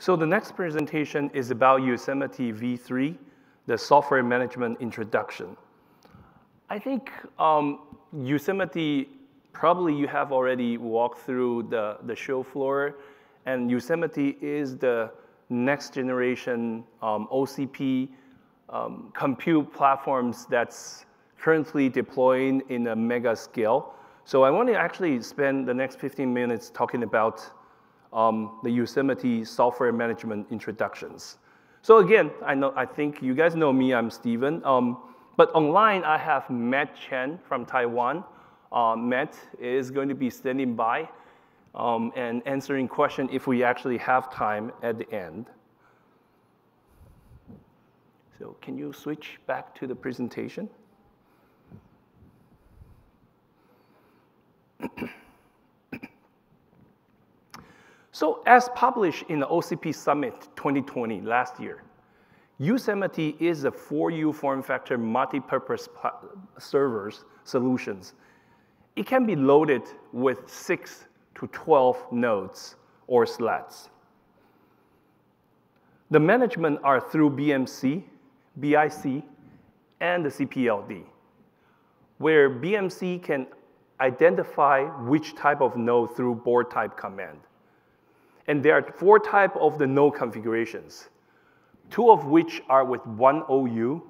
So the next presentation is about Yosemite V3, the software management introduction. I think um, Yosemite, probably you have already walked through the, the show floor, and Yosemite is the next generation um, OCP um, compute platforms that's currently deploying in a mega scale. So I want to actually spend the next 15 minutes talking about um, the Yosemite software management introductions. So again, I, know, I think you guys know me, I'm Steven. Um, but online, I have Matt Chen from Taiwan. Uh, Matt is going to be standing by um, and answering questions if we actually have time at the end. So can you switch back to the presentation? So as published in the OCP Summit 2020 last year, Yosemite is a 4U form factor multi-purpose servers solutions. It can be loaded with 6 to 12 nodes or slats. The management are through BMC, BIC, and the CPLD, where BMC can identify which type of node through board type command. And there are four type of the node configurations two of which are with one OU,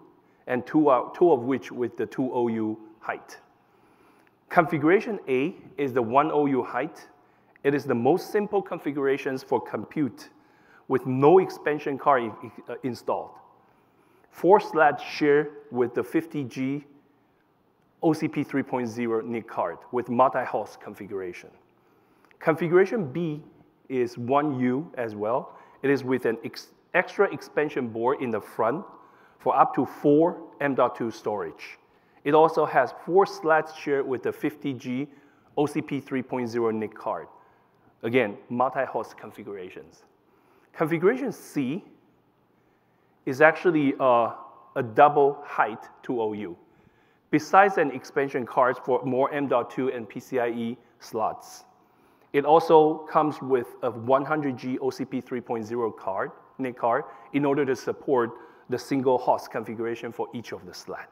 and two, are, two of which with the two OU height. Configuration A is the one OU height. It is the most simple configurations for compute with no expansion card uh, installed. Four slats share with the 50G OCP 3.0 NIC card with multi-host configuration. Configuration B is 1U as well. It is with an extra expansion board in the front for up to four M.2 storage. It also has four slats shared with the 50G OCP 3.0 NIC card. Again, multi-host configurations. Configuration C is actually a, a double height 2OU. Besides an expansion card for more M.2 and PCIe slots, it also comes with a 100G OCP 3.0 card NIC card in order to support the single host configuration for each of the slat.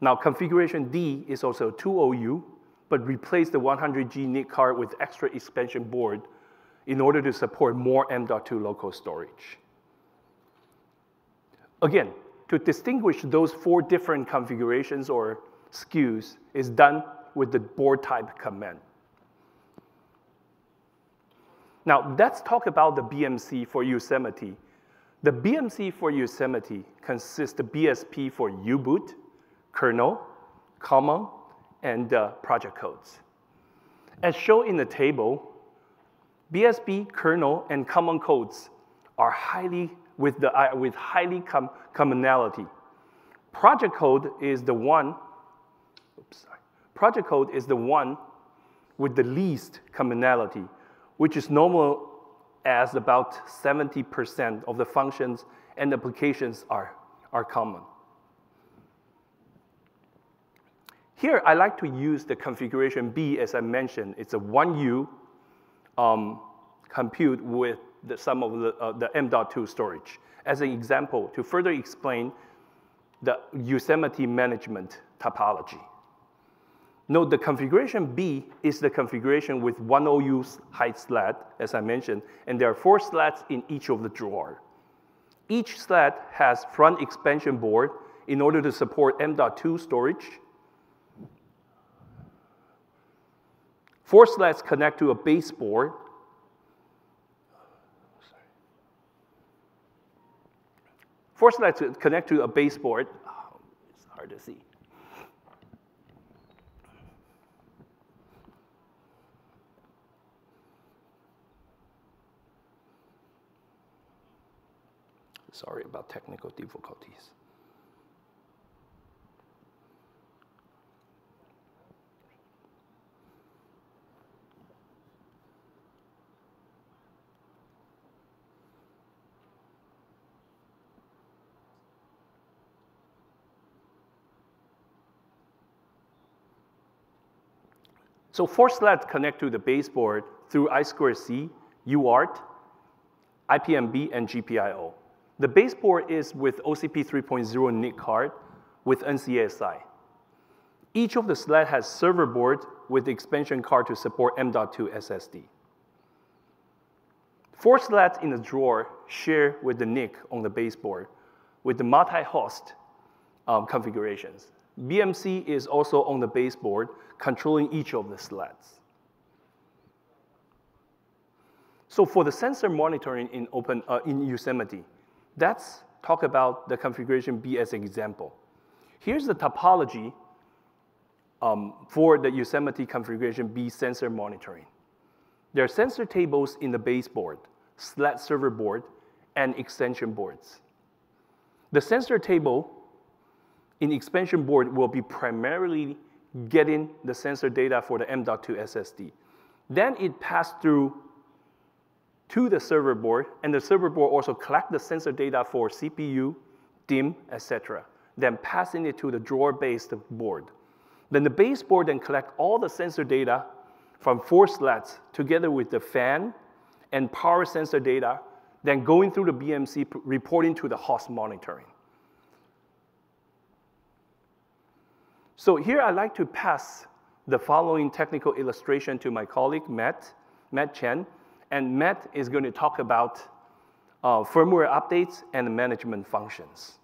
Now, configuration D is also 2OU, but replace the 100G NIC card with extra expansion board in order to support more M.2 local storage. Again, to distinguish those four different configurations or SKUs is done with the board type command. Now, let's talk about the BMC for Yosemite. The BMC for Yosemite consists of BSP for U-boot, kernel, common, and uh, project codes. As shown in the table, BSP, kernel, and common codes are highly with, the, uh, with highly com commonality. Project code is the one, oops, sorry. Project code is the one with the least commonality which is normal as about 70% of the functions and applications are, are common. Here, I like to use the configuration B, as I mentioned. It's a 1U um, compute with the, some of the, uh, the M.2 storage. As an example, to further explain the Yosemite management topology. Note the configuration B is the configuration with one OU height slat, as I mentioned, and there are four slats in each of the drawer. Each slat has front expansion board in order to support M.2 storage. Four slats connect to a baseboard. Four slats connect to a baseboard. Oh, it's hard to see. Sorry about technical difficulties. So four slats connect to the baseboard through I2C, UART, IPMB, and GPIO. The baseboard is with OCP 3.0 NIC card with NCSI. Each of the sled has server board with expansion card to support M.2 SSD. Four sleds in the drawer share with the NIC on the baseboard with the multi-host um, configurations. BMC is also on the baseboard, controlling each of the sleds. So for the sensor monitoring in, open, uh, in Yosemite, let's talk about the configuration B as an example. Here's the topology um, for the Yosemite configuration B sensor monitoring. There are sensor tables in the baseboard, sled server board, and extension boards. The sensor table in the expansion board will be primarily getting the sensor data for the M.2 SSD. Then it passed through to the server board, and the server board also collect the sensor data for CPU, DIMM, etc. Then passing it to the drawer-based board. Then the base board then collect all the sensor data from four sleds together with the fan and power sensor data, then going through the BMC reporting to the host monitoring. So here I'd like to pass the following technical illustration to my colleague, Matt, Matt Chen. And Matt is going to talk about uh, firmware updates and management functions.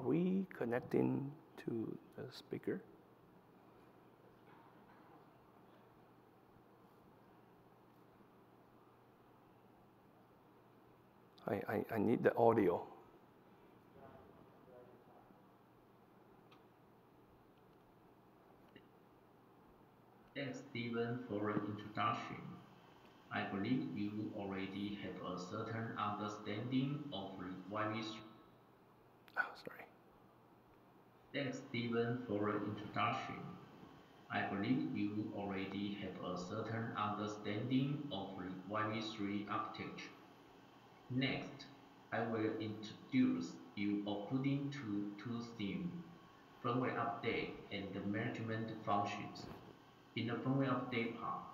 Are we connecting to the speaker? I, I, I need the audio. Thanks, Stephen, for the introduction. I believe you already have a certain understanding of YV. Oh, sorry. Thanks, Stephen, for the introduction. I believe you already have a certain understanding of the YV3 architecture. Next, I will introduce you according to two themes, firmware update and the management functions. In the firmware update part,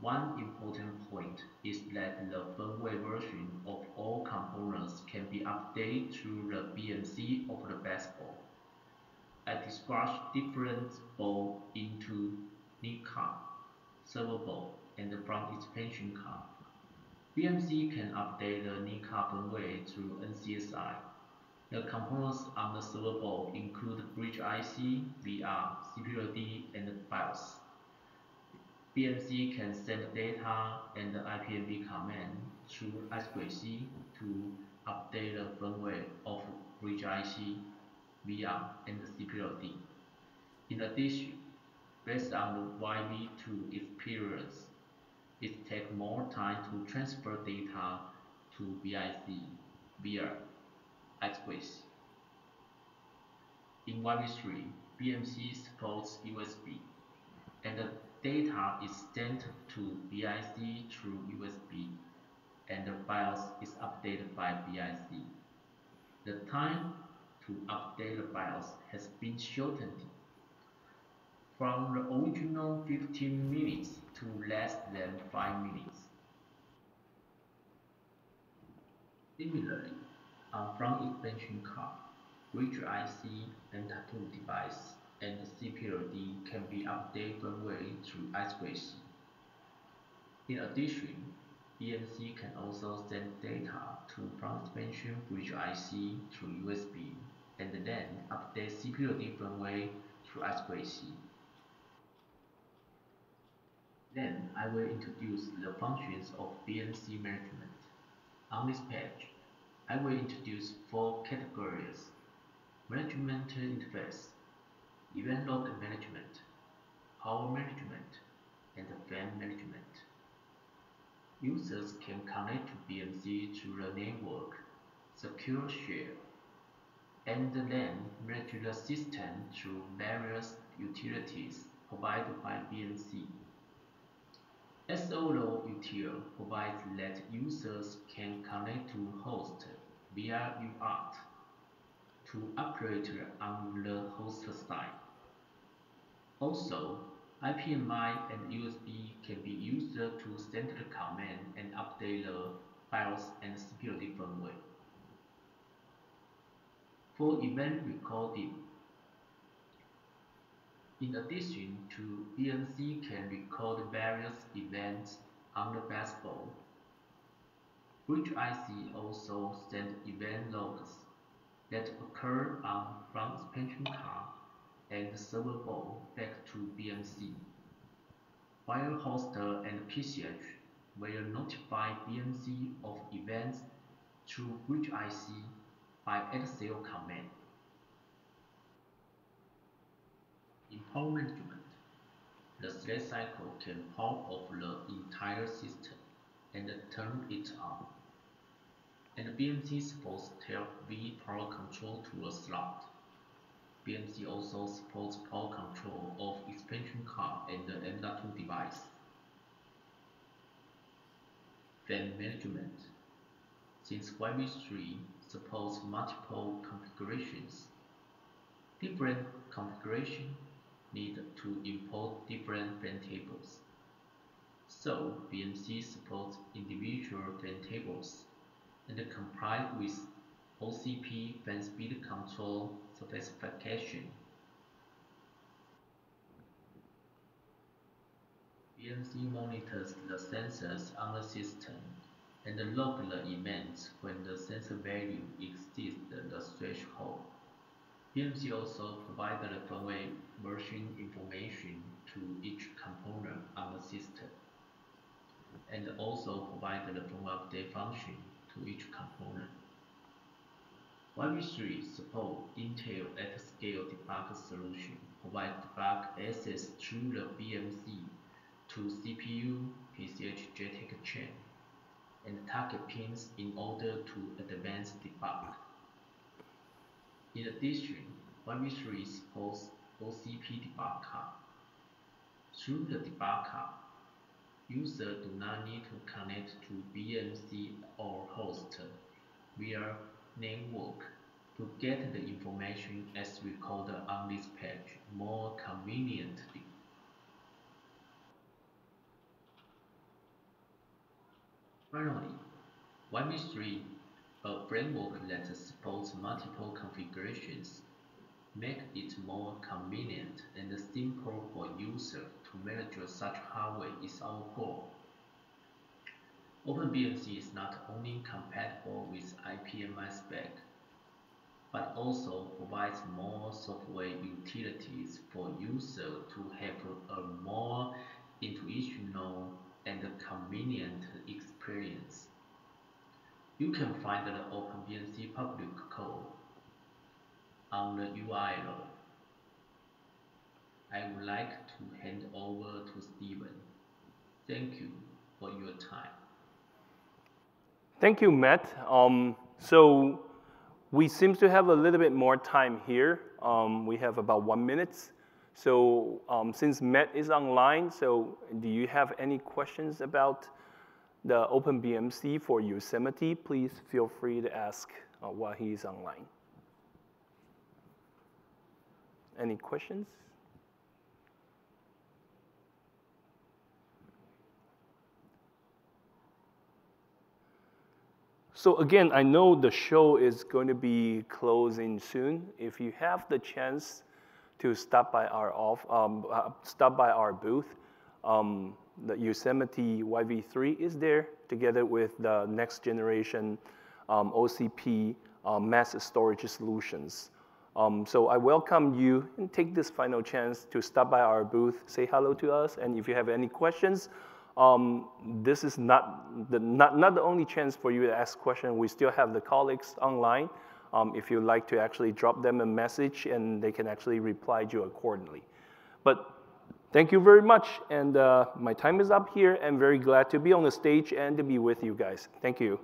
one important point is that the firmware version of all components can be updated through the BMC of the baseboard. I dispatch different board into card, server board, and the front expansion card. BMC can update the NIC card firmware through NCSI. The components on the server board include bridge IC, VR, CPU and BIOS. BMC can send data and IPMB command through I2C to update the firmware of bridge IC VR, and the CPLD. In addition, based on the YV2 experience, it takes more time to transfer data to BIC via Express. In YV3, BMC supports USB, and the data is sent to BIC through USB, and the files is updated by BIC. The time to update the BIOS has been shortened from the original 15 minutes to less than 5 minutes. Similarly, on front expansion card, bridge IC and tattoo device and CPLD can be updated firmware through I2C. In addition, BMC can also send data to front expansion bridge IC through USB and then update CPU firmware through I2C. Then I will introduce the functions of BMC management. On this page, I will introduce four categories. management interface, event log management, power management, and fan management. Users can connect to BMC through the network, secure shell, and then the system through various utilities provided by BMC. SOLO util provides that users can connect to host via UART to operate on the host side. Also, IPMI and USB can be used to send the command and update the BIOS and security firmware for event recording. In addition to BMC can record various events on the dashboard, BridgeIC also send event logs that occur on front pension car and server board back to BMC, while hoster and PCH will notify BMC of events through BridgeIC 580 command. In power management, the thread cycle can power off the entire system and turn it on. And BMC supports tail V power control to a slot. BMC also supports power control of expansion card and the M.2 device. Fan management. Since YV3 supports multiple configurations, different configurations need to import different fan tables. So BMC supports individual fan tables and comply with OCP fan speed control specification. BMC monitors the sensors on the system and log the events when the sensor value exceeds the threshold. BMC also provides the firmware version information to each component on the system, and also provides the firmware update function to each component. YV3 support Intel at-scale debug solution, provide debug access through the BMC to CPU, PCH JTAG chain, and target pins in order to advance debug. In addition, YV3 supports OCP debugger. Through the debugger, users do not need to connect to BMC or host via network to get the information as recorded on this page more conveniently. Finally, YV3 a framework that supports multiple configurations make it more convenient and simple for users to manage such hardware is our goal. OpenBMC is not only compatible with IPMI spec, but also provides more software utilities for users to have a more intuitional and convenient experience. You can find the OpenBMC public code on the URL. I would like to hand over to Steven. Thank you for your time. Thank you, Matt. Um, so we seem to have a little bit more time here. Um, we have about one minute. So um, since Matt is online, so do you have any questions about the OpenBMC for Yosemite, please feel free to ask uh, while he's online. Any questions? So again, I know the show is going to be closing soon. If you have the chance to stop by our off, um, uh, stop by our booth, um, the Yosemite YV3 is there together with the next generation um, OCP um, mass storage solutions. Um, so I welcome you and take this final chance to stop by our booth, say hello to us, and if you have any questions, um, this is not the, not, not the only chance for you to ask questions. We still have the colleagues online um, if you'd like to actually drop them a message and they can actually reply to you accordingly. But thank you very much. And uh, my time is up here. I'm very glad to be on the stage and to be with you guys. Thank you.